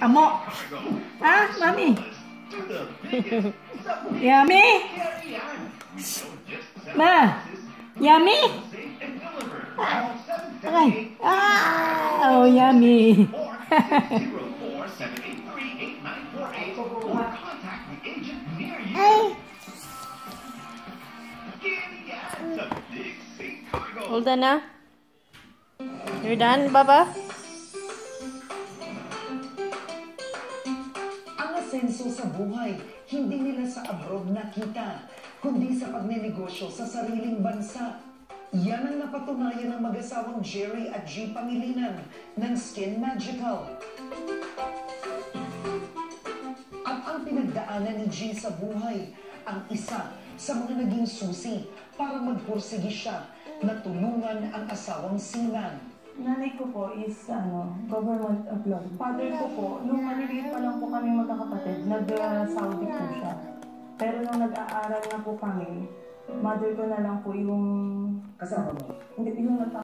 Amo. Ah, mami. Yummy? Ma. Yummy? Okay. Ah, oh, yummy. Ay. All done na? You're done, Baba? Asenso sa buhay, hindi nila sa abroad nakita, kundi sa pagnenegosyo sa sariling bansa. Yan ang napatunayan ng mag-asawang Jerry at G. Pangilinan ng Skin Magical. At ang pinagdaanan ni G sa buhay, ang isa sa mga naging susi para magpursigi siya na tulungan ang asawang sinan. Nanay ko po is ano, government employee. Father ko po, nung maliliit pa lang po kami magkakapatid, nag-Saudi po siya. Pero nung nag-aaral na po kami, mother ko na lang po yung... Kasama mo? Hindi, yung nagpa